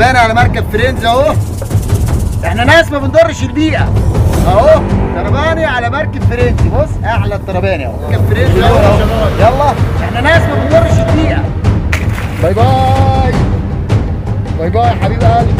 تعبان على مركب Friends اهو. إحنا ناس ما بنضرش البيئة. اهو ترباني على مركب Friends بص اعلى الترباني اهو. مركب Friends اهو. يلا إحنا ناس ما بنضرش البيئة. bye bye. bye bye حبيب قلبي.